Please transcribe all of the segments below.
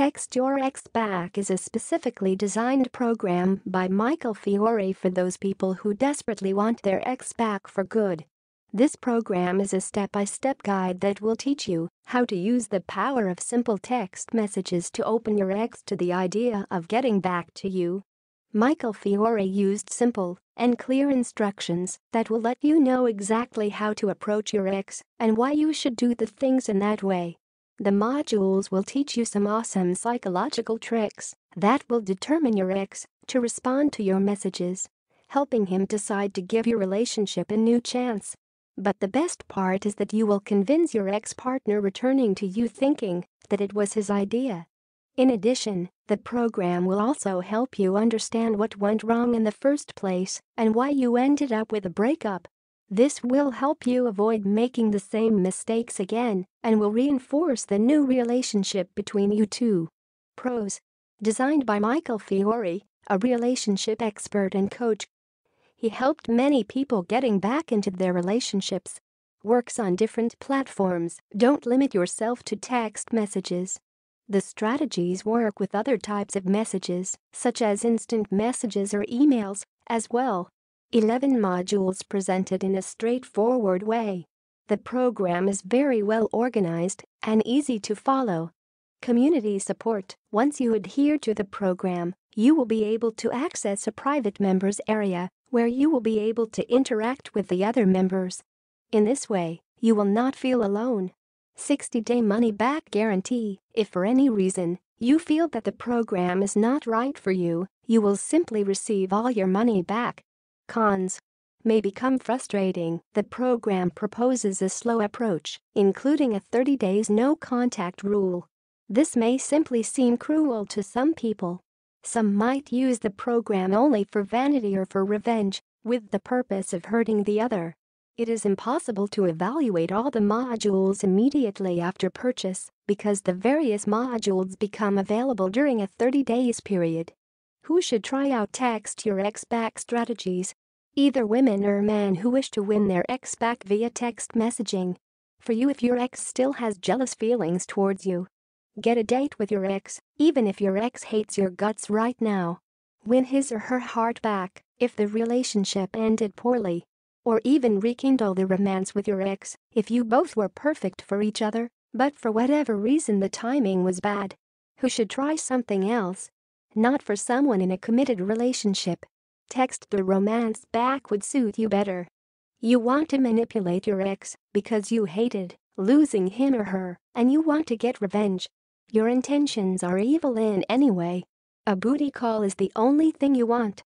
Text Your Ex Back is a specifically designed program by Michael Fiore for those people who desperately want their ex back for good. This program is a step-by-step guide that will teach you how to use the power of simple text messages to open your ex to the idea of getting back to you. Michael Fiore used simple and clear instructions that will let you know exactly how to approach your ex and why you should do the things in that way. The modules will teach you some awesome psychological tricks that will determine your ex to respond to your messages, helping him decide to give your relationship a new chance. But the best part is that you will convince your ex-partner returning to you thinking that it was his idea. In addition, the program will also help you understand what went wrong in the first place and why you ended up with a breakup this will help you avoid making the same mistakes again and will reinforce the new relationship between you two. Pros. Designed by Michael Fiore, a relationship expert and coach. He helped many people getting back into their relationships. Works on different platforms. Don't limit yourself to text messages. The strategies work with other types of messages, such as instant messages or emails, as well. 11 modules presented in a straightforward way. The program is very well organized and easy to follow. Community support Once you adhere to the program, you will be able to access a private members area where you will be able to interact with the other members. In this way, you will not feel alone. 60 day money back guarantee If for any reason you feel that the program is not right for you, you will simply receive all your money back Cons may become frustrating. The program proposes a slow approach, including a 30 days no contact rule. This may simply seem cruel to some people. Some might use the program only for vanity or for revenge, with the purpose of hurting the other. It is impossible to evaluate all the modules immediately after purchase because the various modules become available during a 30 days period. Who should try out Text Your Ex Back strategies Either women or men who wish to win their ex back via text messaging. For you if your ex still has jealous feelings towards you. Get a date with your ex, even if your ex hates your guts right now. Win his or her heart back if the relationship ended poorly. Or even rekindle the romance with your ex if you both were perfect for each other, but for whatever reason the timing was bad. Who should try something else? Not for someone in a committed relationship text the romance back would suit you better. You want to manipulate your ex because you hated losing him or her and you want to get revenge. Your intentions are evil in any way. A booty call is the only thing you want.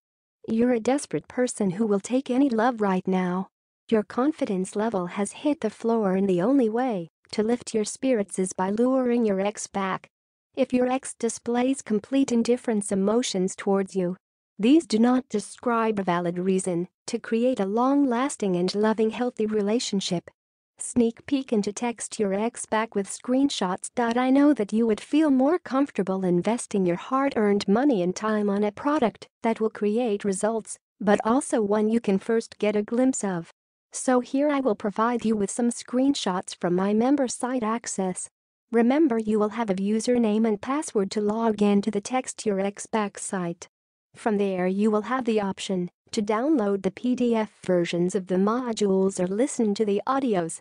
You're a desperate person who will take any love right now. Your confidence level has hit the floor and the only way to lift your spirits is by luring your ex back. If your ex displays complete indifference emotions towards you, these do not describe a valid reason to create a long-lasting and loving healthy relationship. Sneak peek into text your ex back with screenshots. I know that you would feel more comfortable investing your hard-earned money and time on a product that will create results, but also one you can first get a glimpse of. So here I will provide you with some screenshots from my member site access. Remember you will have a username and password to log in to the Text Your Ex Back site. From there you will have the option to download the PDF versions of the modules or listen to the audios